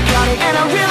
psychotic and I really